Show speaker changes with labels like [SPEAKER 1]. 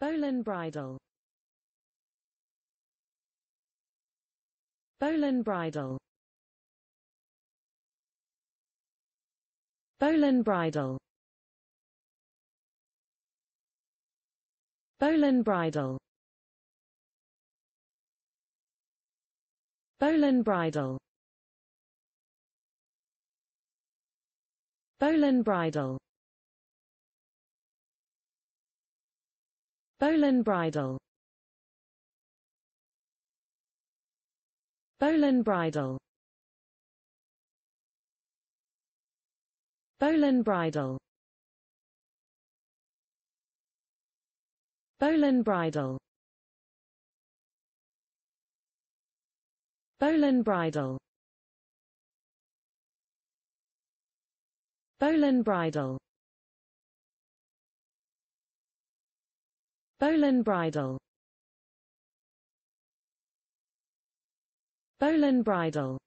[SPEAKER 1] Bowline bridle Bowline bridle Bowline bridle Bowline bridle Bowline bridle Bowline bridle Bowline bridle Bowline bridle Bowline bridle Bowline bridle Bowline bridle Bowline bridle Bowline bridle Bowline bridle